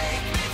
make me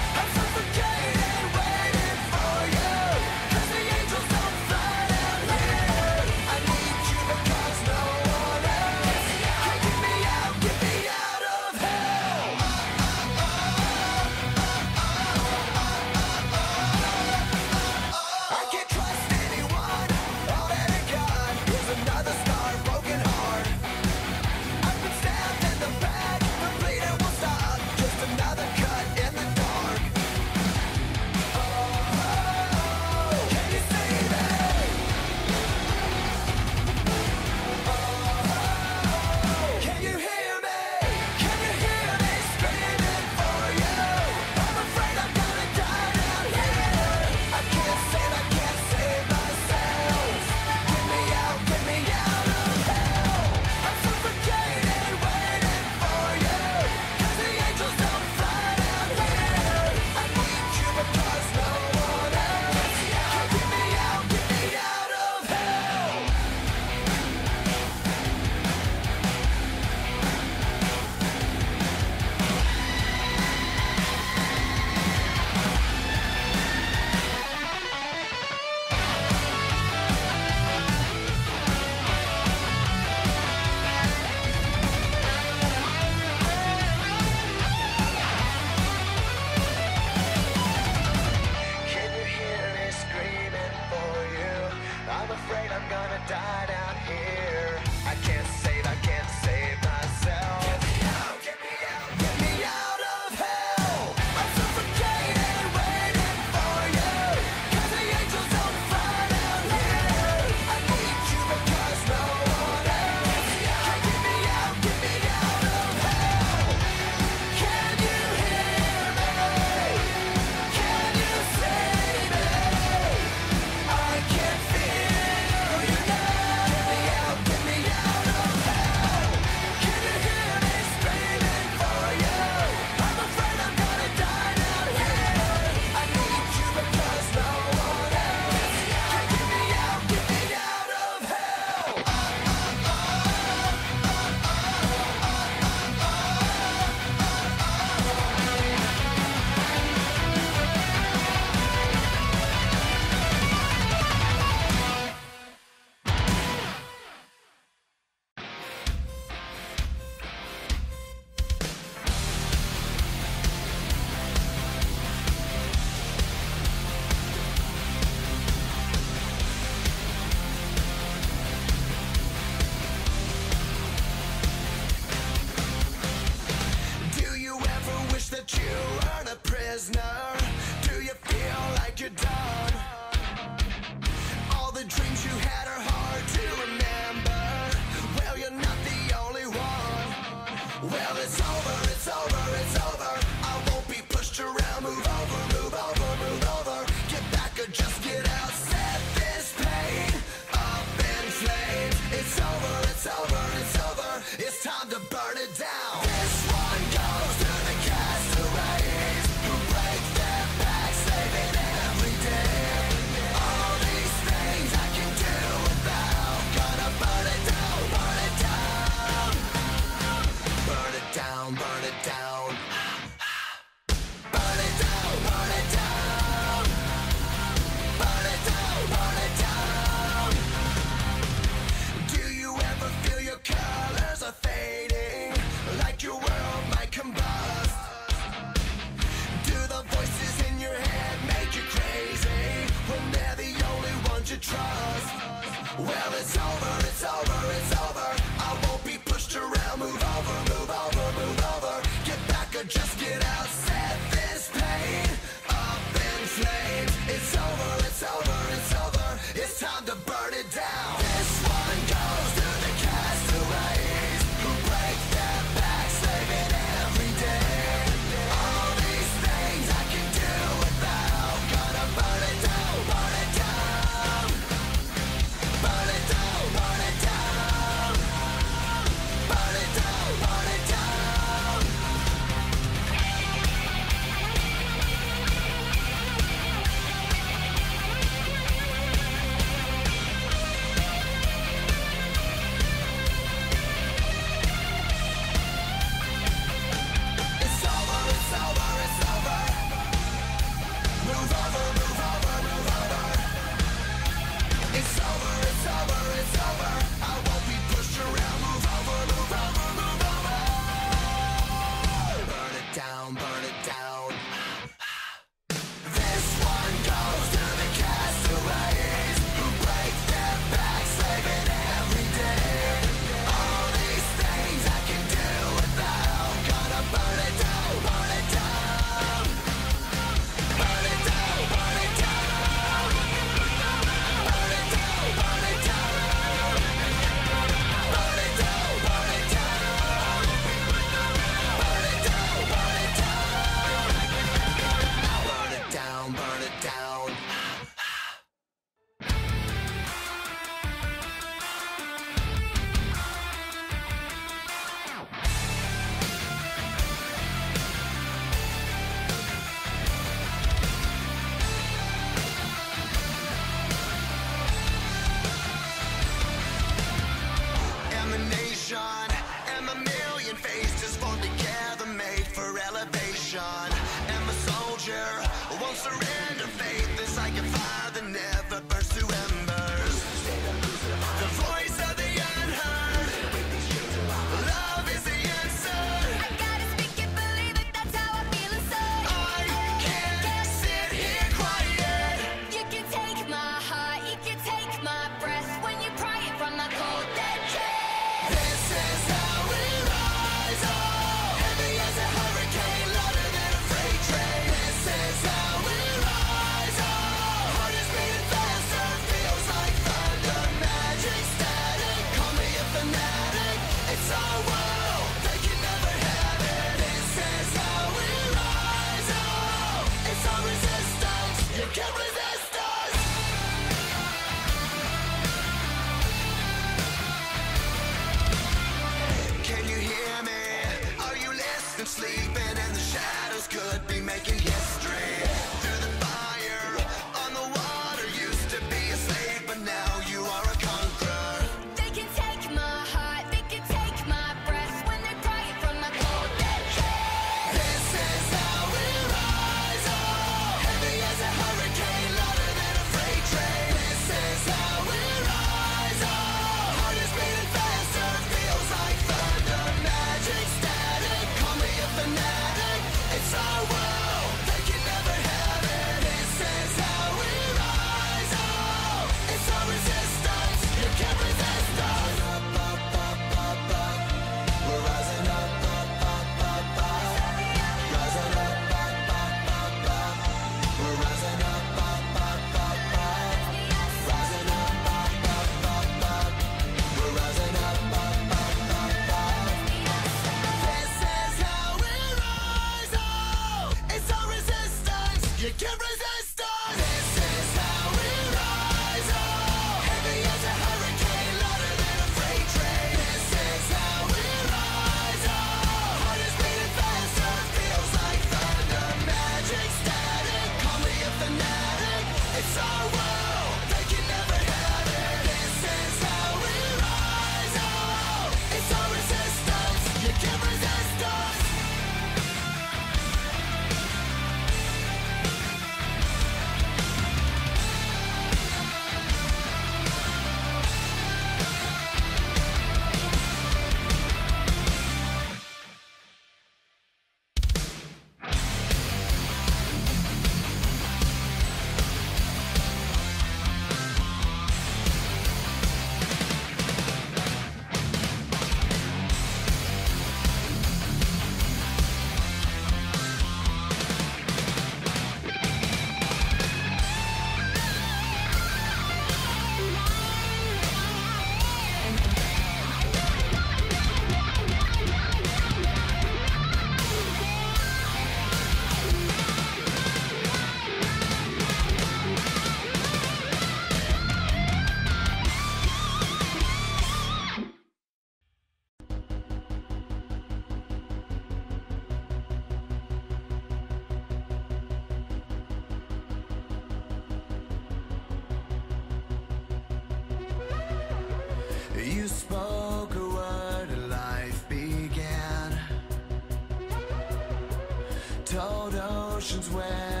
emotions where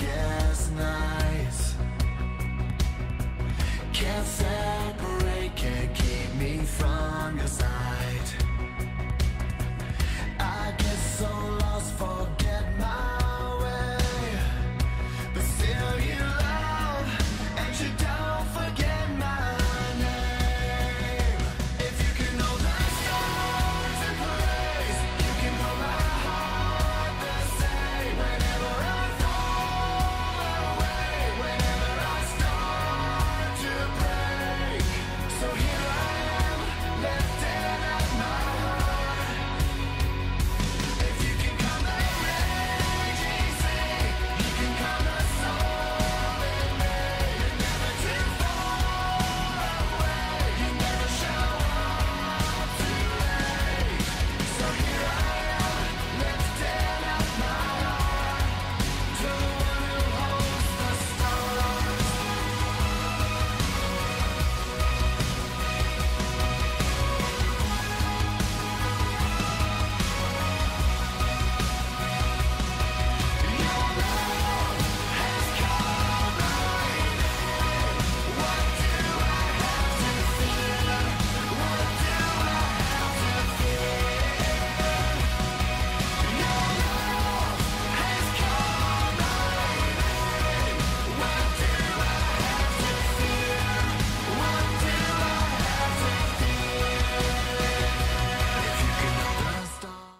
darkest nights. Can't say